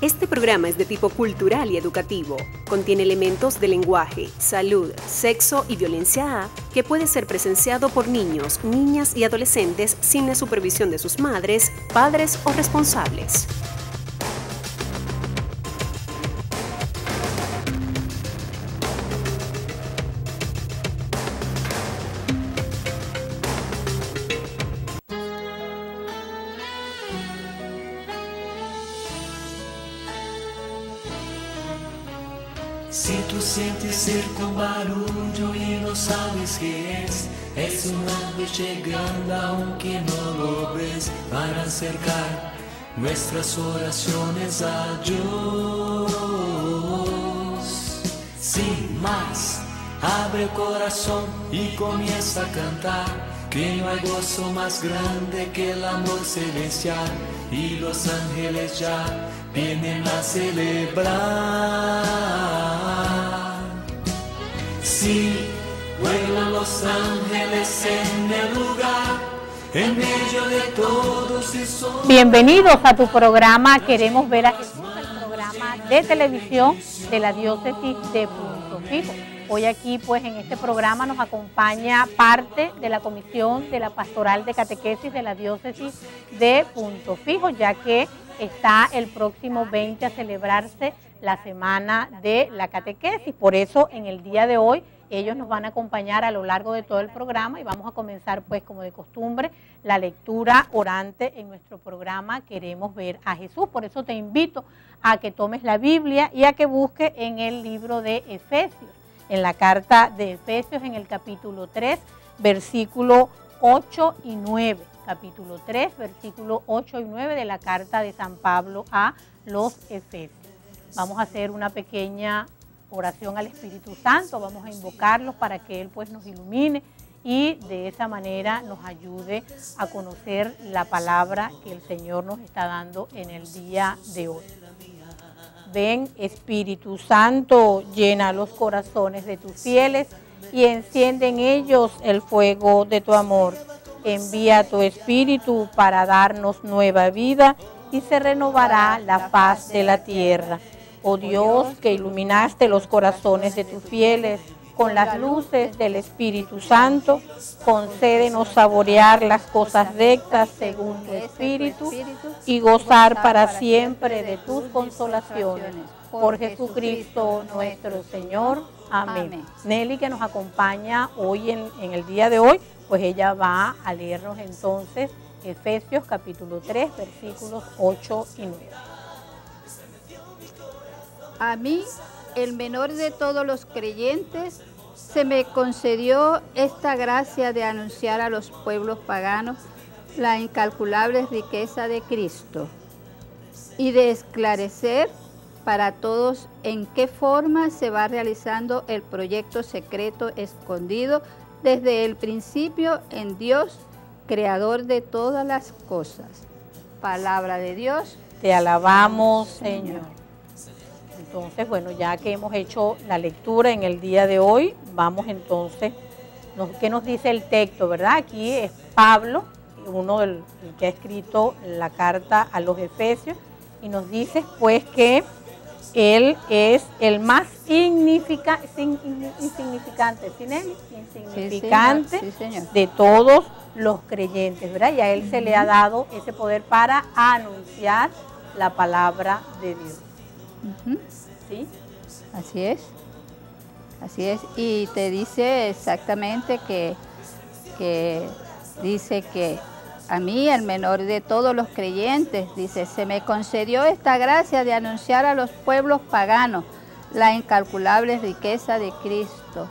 Este programa es de tipo cultural y educativo. Contiene elementos de lenguaje, salud, sexo y violencia A que puede ser presenciado por niños, niñas y adolescentes sin la supervisión de sus madres, padres o responsables. Si tú sientes cerca un barullo y no sabes qué es, es un ángel llegando aunque no lo ves para acercar nuestras oraciones a Dios. Sin más, abre el corazón y comienza a cantar. Que no hay gozo más grande que el amor celestial y los ángeles ya vienen a celebrar. Sí, vuelan los ángeles en el lugar, en medio de todos y son. Bienvenidos a tu programa Queremos ver a Jesús, el programa de televisión de la diócesis de Punto Fijo. Hoy aquí pues en este programa nos acompaña parte de la comisión de la pastoral de catequesis de la diócesis de Punto Fijo, ya que está el próximo 20 a celebrarse la semana de la catequesis. Por eso en el día de hoy ellos nos van a acompañar a lo largo de todo el programa y vamos a comenzar pues como de costumbre la lectura orante en nuestro programa Queremos ver a Jesús. Por eso te invito a que tomes la Biblia y a que busques en el libro de Efesios en la carta de Efesios en el capítulo 3, versículo 8 y 9. Capítulo 3, versículo 8 y 9 de la carta de San Pablo a los Efesios. Vamos a hacer una pequeña oración al Espíritu Santo, vamos a invocarlos para que Él pues nos ilumine y de esa manera nos ayude a conocer la palabra que el Señor nos está dando en el día de hoy. Ven Espíritu Santo, llena los corazones de tus fieles y enciende en ellos el fuego de tu amor. Envía tu Espíritu para darnos nueva vida y se renovará la faz de la tierra. Oh Dios, que iluminaste los corazones de tus fieles con las luces del Espíritu Santo, concédenos saborear las cosas rectas según tu Espíritu y gozar para siempre de tus consolaciones. Por Jesucristo nuestro Señor. Amén. Nelly que nos acompaña hoy en, en el día de hoy, pues ella va a leernos entonces Efesios capítulo 3, versículos 8 y 9. A mí, el menor de todos los creyentes, se me concedió esta gracia de anunciar a los pueblos paganos la incalculable riqueza de Cristo y de esclarecer para todos en qué forma se va realizando el proyecto secreto escondido desde el principio en Dios, creador de todas las cosas. Palabra de Dios. Te alabamos, Señor. Entonces, bueno, ya que hemos hecho la lectura en el día de hoy, vamos entonces, ¿qué nos dice el texto, verdad? Aquí es Pablo, uno del el que ha escrito la carta a los Efesios, y nos dice pues que él es el más insignifica, sin- insignificante, ¿sí, Nelly? insignificante Sí, señor. de todos los creyentes, ¿verdad? Y a él se le ha dado ese poder para anunciar la palabra de Dios. ¿Sí? Así es. Así es. Y te dice exactamente que, que dice que a mí, el menor de todos los creyentes, dice, se me concedió esta gracia de anunciar a los pueblos paganos la incalculable riqueza de Cristo.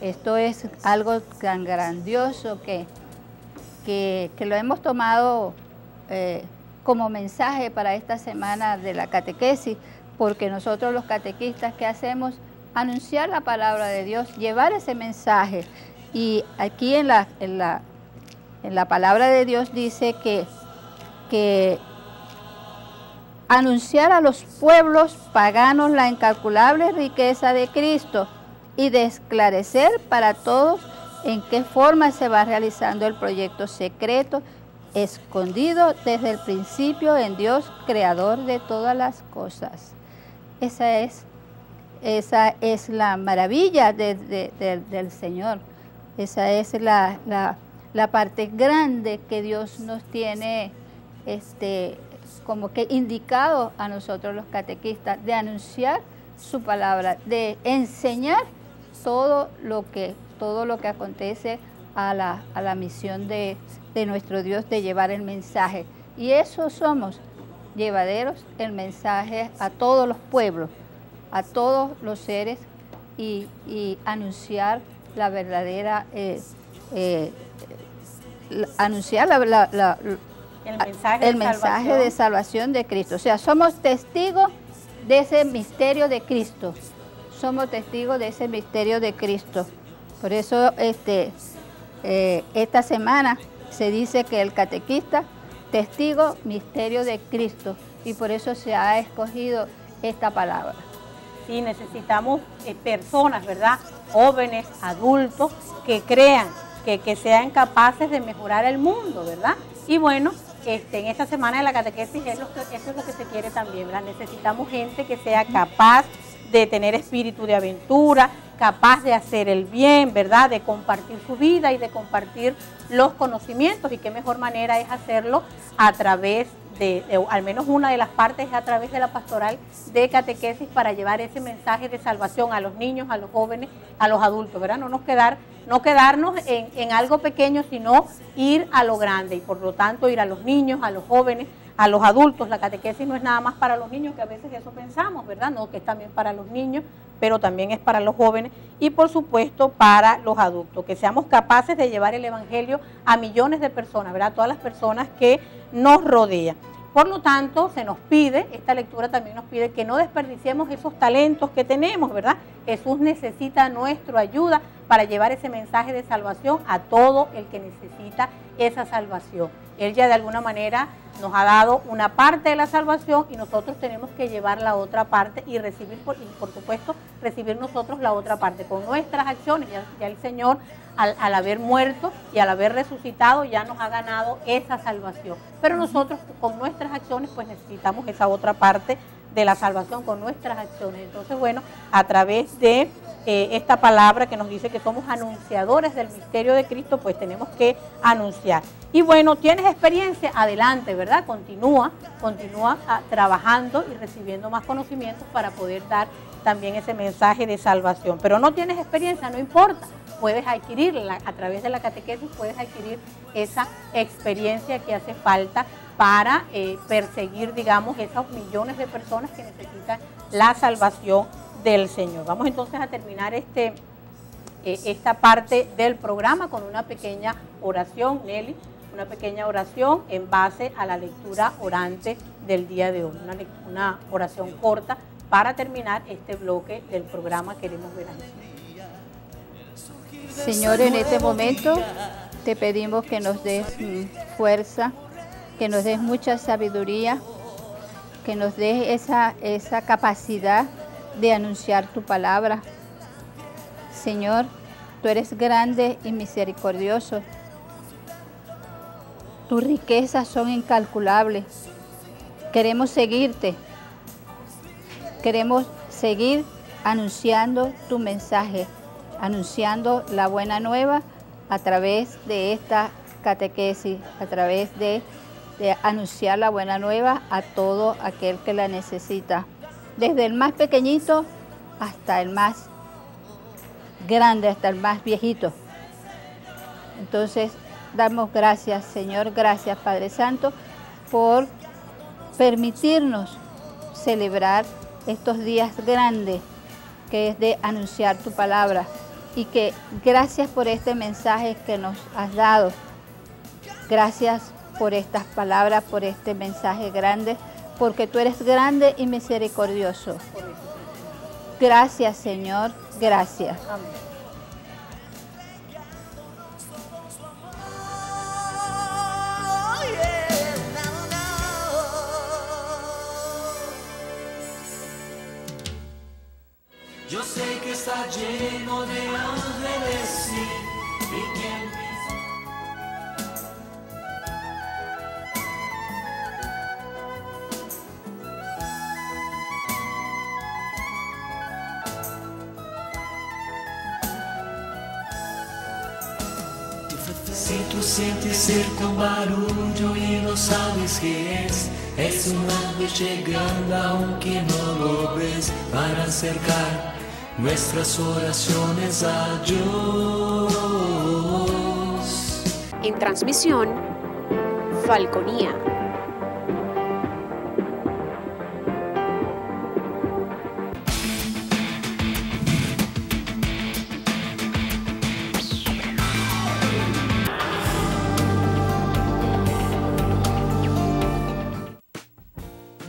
Esto es algo tan grandioso que, que, que lo hemos tomado eh, como mensaje para esta semana de la catequesis, porque nosotros los catequistas, ¿qué hacemos? Anunciar la palabra de Dios, llevar ese mensaje. Y aquí en la, en la, en la palabra de Dios dice que, que anunciar a los pueblos paganos la incalculable riqueza de Cristo y de esclarecer para todos en qué forma se va realizando el proyecto secreto escondido desde el principio en Dios, creador de todas las cosas. Esa es, esa es la maravilla del Señor. Esa es la, parte grande que Dios nos tiene este, como que indicado a nosotros los catequistas, de anunciar su palabra, de enseñar todo lo que, todo lo que acontece a la, a la misión de, de nuestro Dios de llevar el mensaje. Y eso somos, llevaderos el mensaje a todos los pueblos, a todos los seres y, anunciar la verdadera, eh, eh, anunciar la, el mensaje, de, salvación. de Cristo. O sea, somos testigos de ese misterio de Cristo. Somos testigos de ese misterio de Cristo. Por eso este, eh, esta semana se dice que el catequista testigo, misterio de Cristo. Y por eso se ha escogido esta palabra. Sí, necesitamos eh, personas, ¿verdad? Jóvenes, adultos, que crean, que, que, sean capaces de mejorar el mundo, ¿verdad? Y bueno, este, en esta semana de la catequesis que, eso es lo que se quiere también, ¿verdad? Necesitamos gente que sea capaz de tener espíritu de aventura, capaz de hacer el bien, ¿verdad? De compartir su vida y de compartir los conocimientos. Y qué mejor manera es hacerlo a través de, al menos una de las partes, a través de la pastoral de catequesis para llevar ese mensaje de salvación a los niños, a los jóvenes, a los adultos, ¿verdad? No nos quedar, no quedarnos en, en algo pequeño, sino ir a lo grande y por lo tanto ir a los niños, a los jóvenes, a los adultos. La catequesis no es nada más para los niños, que a veces eso pensamos, ¿verdad? No, que es también para los niños, pero también es para los jóvenes y por supuesto para los adultos, que seamos capaces de llevar el Evangelio a millones de personas, ¿verdad? Todas las personas que nos rodean. Por lo tanto, se nos pide, esta lectura también nos pide que no desperdiciemos esos talentos que tenemos, ¿verdad? Jesús necesita nuestra ayuda para llevar ese mensaje de salvación a todo el que necesita esa salvación. Él ya de alguna manera nos ha dado una parte de la salvación y nosotros tenemos que llevar la otra parte y recibir, por, y por supuesto, recibir nosotros la otra parte. Con nuestras acciones, ya, el Señor, al, haber muerto y al haber resucitado, ya nos ha ganado esa salvación. Pero nosotros con nuestras acciones, pues necesitamos esa otra parte de la salvación con nuestras acciones. Entonces, bueno, a través de eh, esta palabra que nos dice que somos anunciadores del misterio de Cristo, pues tenemos que anunciar. Y bueno, tienes experiencia, adelante, ¿verdad? Continúa, continúa ah, trabajando y recibiendo más conocimientos para poder dar también ese mensaje de salvación. Pero no tienes experiencia, no importa, puedes adquirirla a través de la catequesis, puedes adquirir esa experiencia que hace falta para eh, perseguir, digamos, esos millones de personas que necesitan la salvación del Señor. Vamos entonces a terminar este, eh, esta parte del programa con una pequeña oración, Nelly, una pequeña oración en base a la lectura orante del día de hoy, una, oración corta para terminar este bloque del programa Queremos ver a Jesús. Señor, en este momento te pedimos que nos des mm, fuerza, que nos des mucha sabiduría, que nos des esa, esa capacidad de anunciar tu palabra. Señor, tú eres grande y misericordioso. Tus riquezas son incalculables. Queremos seguirte. Queremos seguir anunciando tu mensaje, anunciando la buena nueva a través de esta catequesis, a través de, de anunciar la buena nueva a todo aquel que la necesita desde el más pequeñito hasta el más grande, hasta el más viejito. Entonces, damos gracias, Señor, gracias, Padre Santo, por permitirnos celebrar estos días grandes que es de anunciar tu palabra y que gracias por este mensaje que nos has dado. Gracias por estas palabras, por este mensaje grande porque tú eres grande y misericordioso. Gracias, Señor, gracias. Yo sé que está lleno de ángeles, sí, cerca un barullo y no sabes qué es, es un ángel llegando aunque no lo ves para acercar nuestras oraciones a Dios. En transmisión, Falconía.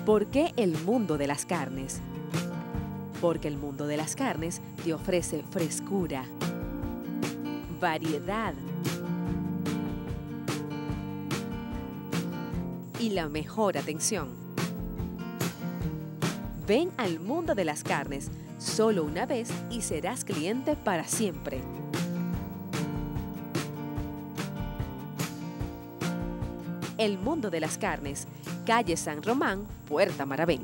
¿Por qué el mundo de las carnes? Porque el mundo de las carnes te ofrece frescura, variedad y la mejor atención. Ven al mundo de las carnes solo una vez y serás cliente para siempre. El mundo de las carnes, calle San Román, Puerta Maravén.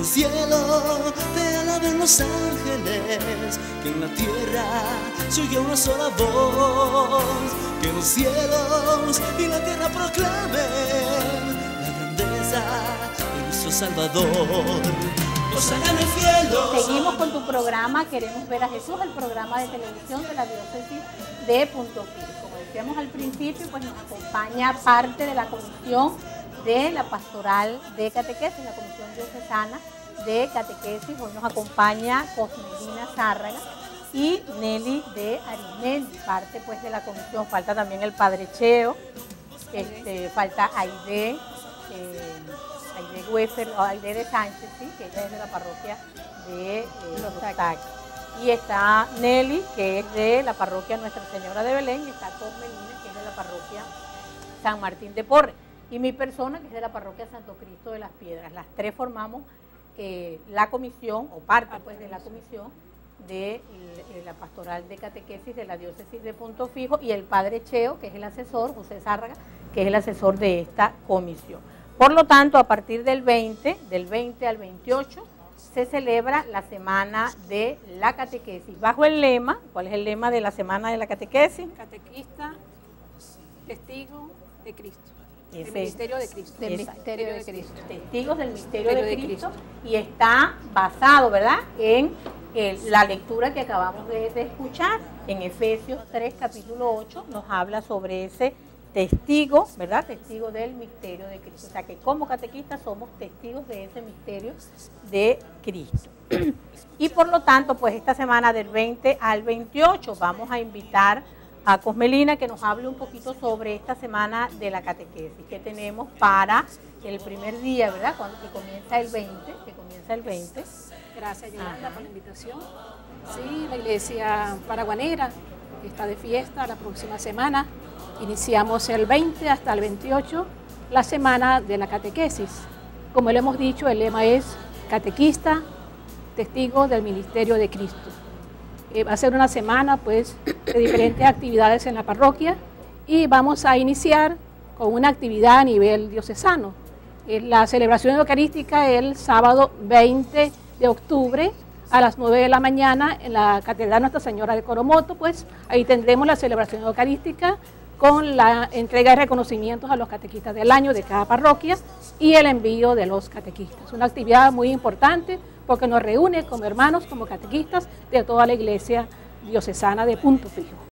El cielo te alaben los ángeles, que en la tierra se oye una sola voz. Que los cielos y la tierra proclamen la grandeza de nuestro Salvador. Seguimos con tu programa Queremos ver a Jesús, el programa de televisión de la diócesis de Punto Fijo. Como decíamos al principio, pues nos acompaña parte de la comisión de la pastoral de catequesis, la comisión diocesana de catequesis. Hoy nos acompaña Cosmelina Zárraga y Nelly de Arismendi, parte pues de la comisión. Falta también el Padre Cheo, este, falta Aide. eh, Aide Weffer, Aide de Sánchez, ¿sí? que ella es de la parroquia de eh, Los Taquis. Y está Nelly, que es de la parroquia Nuestra Señora de Belén, y está Cosmelina, que es de la parroquia San Martín de Porres. Y mi persona, que es de la parroquia Santo Cristo de las Piedras. Las tres formamos eh, la comisión, o parte pues de la comisión, de l- la pastoral de catequesis de la diócesis de Punto Fijo, y el padre Cheo, que es el asesor, José Zárraga, que es el asesor de esta comisión. Por lo tanto, a partir del 20, del 20 al 28, se celebra la semana de la catequesis. Bajo el lema, ¿cuál es el lema de la semana de la catequesis? catequista, testigo de Cristo. De Cristo. Del misterio de Cristo. testigos del misterio de Misterio de Cristo, y está basado, ¿verdad?, en eh, la lectura que acabamos de, de escuchar en Efesios 3, capítulo 8, nos habla sobre ese testigo, ¿verdad?, testigo del misterio de Cristo. O sea que como catequistas somos testigos de ese misterio de Cristo. Y por lo tanto, pues esta semana del 20 al 28 vamos a invitar a Cosmelina que nos hable un poquito sobre esta semana de la catequesis que tenemos para el primer día, ¿verdad? Cuando, que comienza el 20, que comienza el 20. Gracias, Yolanda, Ajá. por la invitación. Sí, la iglesia paraguanera está de fiesta la próxima semana. Iniciamos el 20 hasta el 28, la semana de la catequesis. Como le hemos dicho, el lema es catequista, testigo del ministerio de Cristo. Eh, va a ser una semana pues, de diferentes actividades en la parroquia y vamos a iniciar con una actividad a nivel diocesano. Eh, la celebración eucarística el sábado 20 de octubre a las 9 de la mañana en la Catedral Nuestra Señora de Coromoto, pues ahí tendremos la celebración eucarística con la entrega de reconocimientos a los catequistas del año de cada parroquia y el envío de los catequistas. Una actividad muy importante porque nos reúne como hermanos, como catequistas de toda la iglesia diocesana de Punto Fijo.